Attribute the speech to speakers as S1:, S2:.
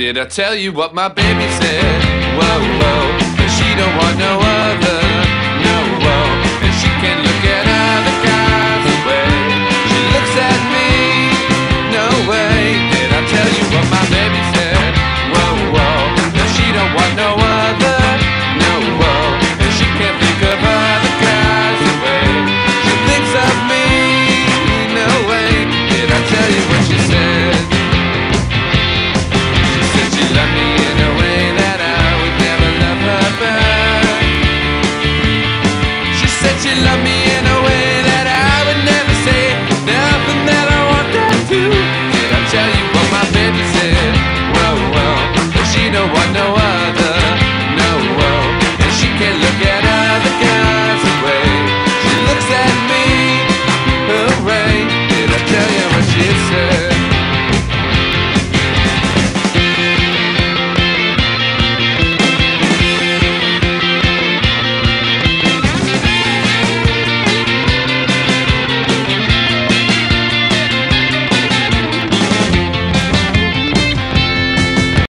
S1: Did I tell you what my baby said? she love me